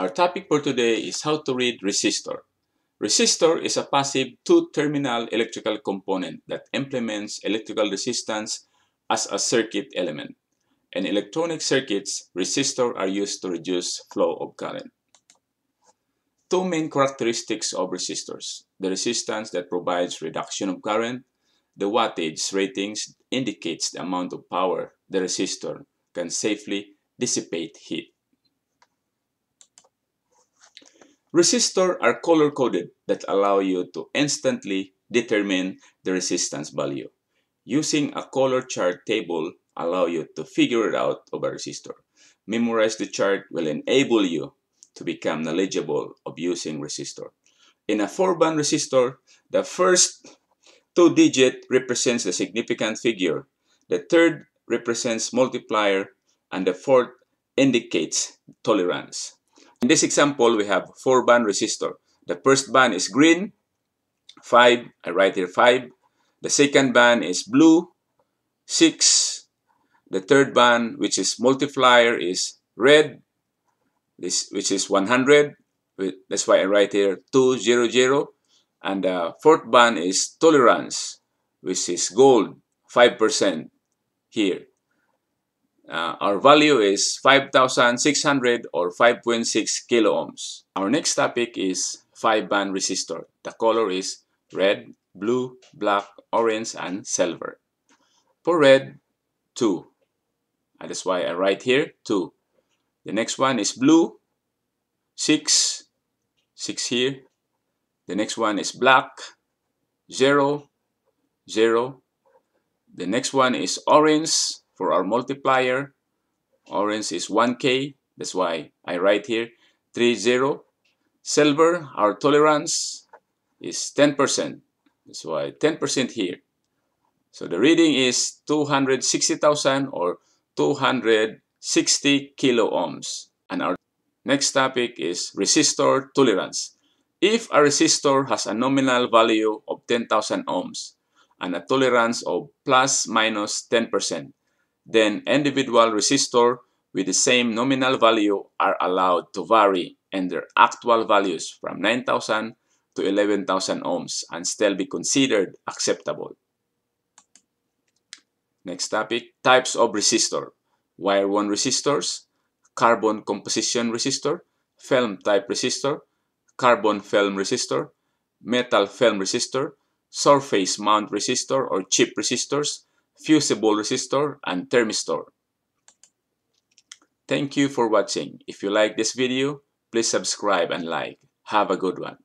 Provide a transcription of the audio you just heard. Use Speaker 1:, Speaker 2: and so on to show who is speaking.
Speaker 1: Our topic for today is how to read resistor. Resistor is a passive two-terminal electrical component that implements electrical resistance as a circuit element. In electronic circuits, resistors are used to reduce flow of current. Two main characteristics of resistors. The resistance that provides reduction of current. The wattage ratings indicates the amount of power the resistor can safely dissipate heat. Resistors are color-coded that allow you to instantly determine the resistance value. Using a color chart table allow you to figure it out of a resistor. Memorize the chart will enable you to become knowledgeable of using resistor. In a 4-band resistor, the first two digit represents the significant figure, the third represents multiplier, and the fourth indicates tolerance. In this example, we have four band resistor. The first band is green, 5, I write here 5. The second band is blue, 6. The third band, which is multiplier, is red, this which is 100. That's why I write here 200. And the fourth band is tolerance, which is gold, 5% here. Uh, our value is 5,600 or 5.6 kilo ohms. Our next topic is 5-band resistor. The color is red, blue, black, orange, and silver. For red, 2. And that's why I write here 2. The next one is blue, 6. 6 here. The next one is black, 0, 0. The next one is orange, for our multiplier. Orange is 1K. That's why I write here 30. Silver, our tolerance is 10%. That's why 10% here. So the reading is 260,000 or 260 kilo ohms. And our next topic is resistor tolerance. If a resistor has a nominal value of 10,000 ohms and a tolerance of plus minus 10%, then individual resistor with the same nominal value are allowed to vary in their actual values from 9,000 to 11,000 ohms and still be considered acceptable. Next topic, types of resistor. Wire wound resistors, carbon composition resistor, film type resistor, carbon film resistor, metal film resistor, surface mount resistor or chip resistors, fusible resistor, and thermistor. Thank you for watching. If you like this video, please subscribe and like. Have a good one.